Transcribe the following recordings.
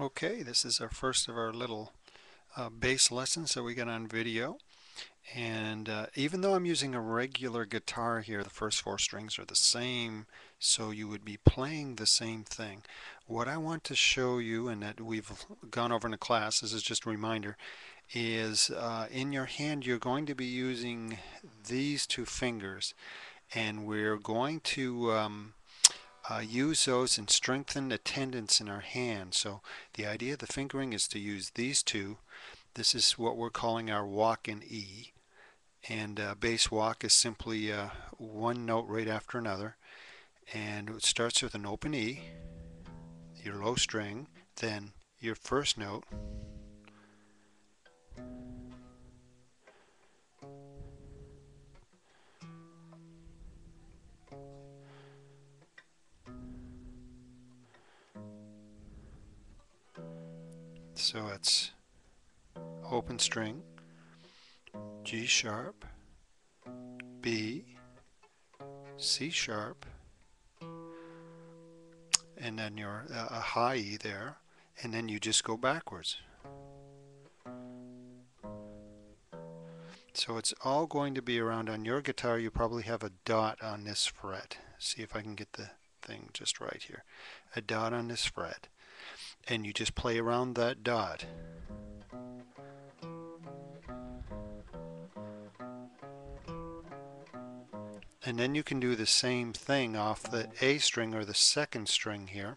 Okay, this is our first of our little uh, bass lessons that we got on video. And uh, even though I'm using a regular guitar here, the first four strings are the same, so you would be playing the same thing. What I want to show you, and that we've gone over in the class, this is just a reminder, is uh, in your hand you're going to be using these two fingers, and we're going to um, uh, use those and strengthen the tendons in our hand. So the idea of the fingering is to use these two. This is what we're calling our walk in E. And uh, bass walk is simply uh, one note right after another. And it starts with an open E, your low string, then your first note, So it's open string, G sharp, B, C sharp, and then your uh, a high E there, and then you just go backwards. So it's all going to be around on your guitar. You probably have a dot on this fret. See if I can get the thing just right here. A dot on this fret and you just play around that dot. And then you can do the same thing off the A string or the second string here.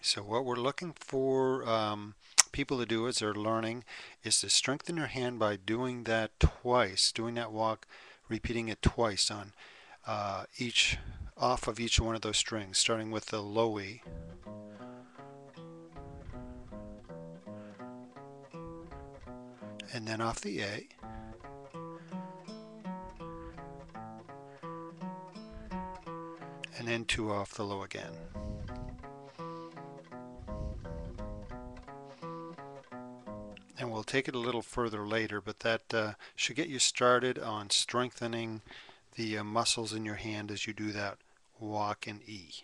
So what we're looking for um, people to do as they're learning is to strengthen your hand by doing that twice, doing that walk repeating it twice on uh, each off of each one of those strings, starting with the low E. And then off the A. And then two off the low again. And we'll take it a little further later, but that uh, should get you started on strengthening the uh, muscles in your hand as you do that walk in E.